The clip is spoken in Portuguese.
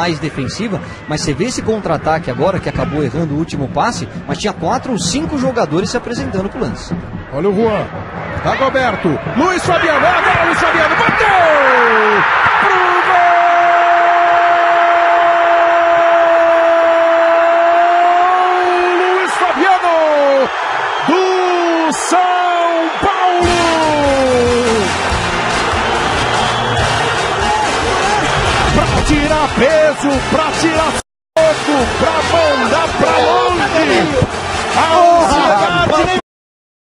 mais defensiva, mas você vê esse contra-ataque agora, que acabou errando o último passe, mas tinha quatro ou cinco jogadores se apresentando pro lance. Olha o Juan. Dagoberto. Luiz Fabiano. Agora Luiz Fabiano. Bateu! Pro gol! Luiz Fabiano! Do São peso, pra tirar fogo, pra mandar pra longe!